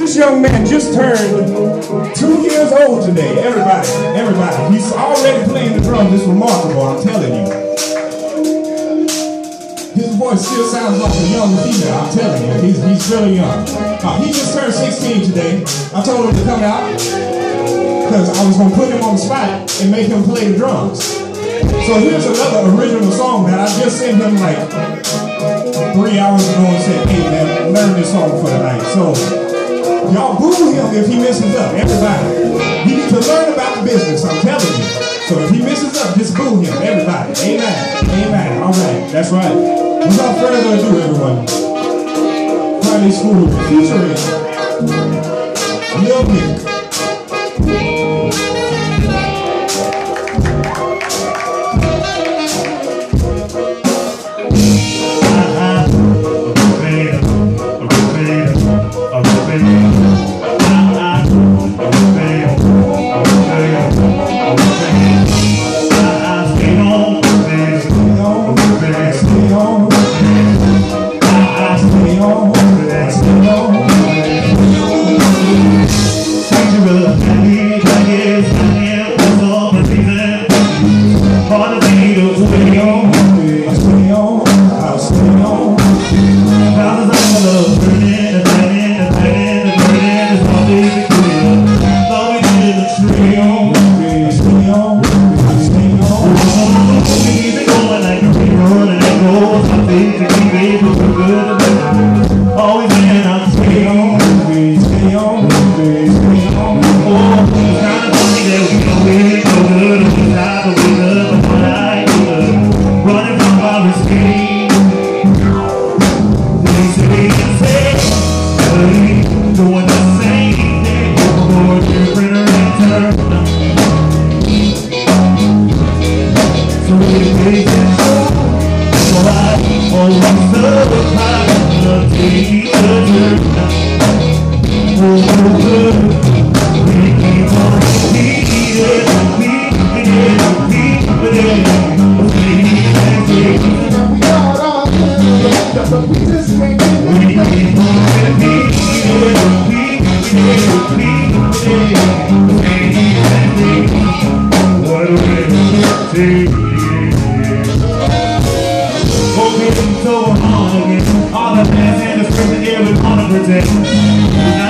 This young man just turned two years old today. Everybody, everybody. He's already playing the drums. It's remarkable, I'm telling you. His voice still sounds like a young female, I'm telling you. He's, he's really young. Uh, he just turned 16 today. I told him to come out because I was going to put him on the spot and make him play the drums. So here's another original song that I just sent him like three hours ago and said, hey man, learn this song for tonight. So y'all boo him if he messes up, everybody. He needs to learn about the business, I'm telling you. So if he messes up, just boo him, everybody. Amen. Amen. All right, that's right. Without further ado, everyone, Friday School featuring Lil Nick. On, stay Oh, good. All the fans and the strength that we wanna protect. Now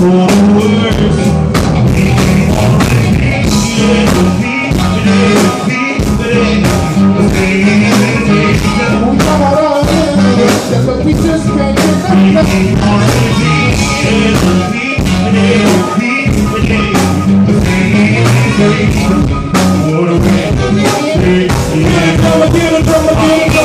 the words, Drum again, drum again, drum again.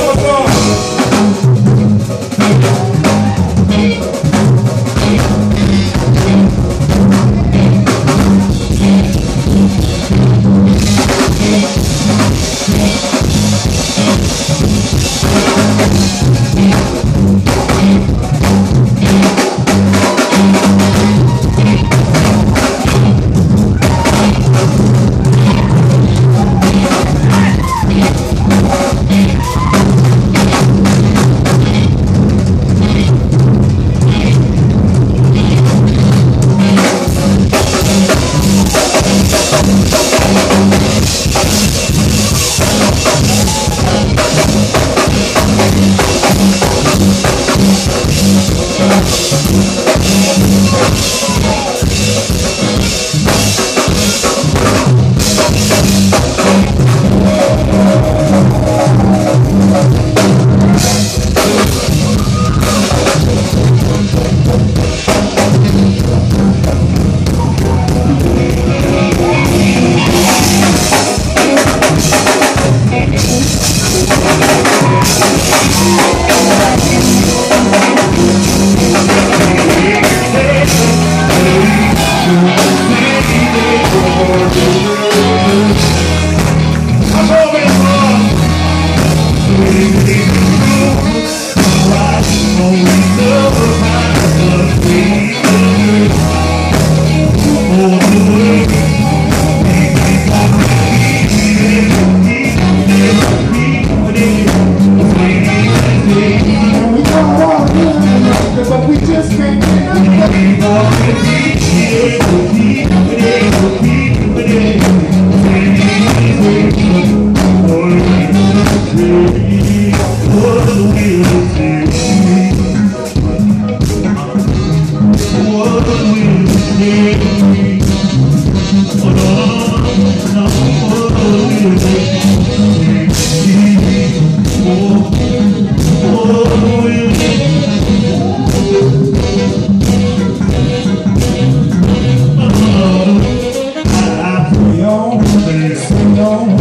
on, sing on,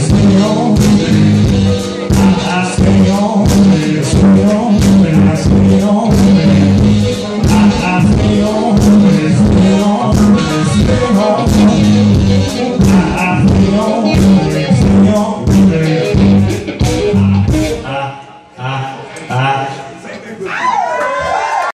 sing on.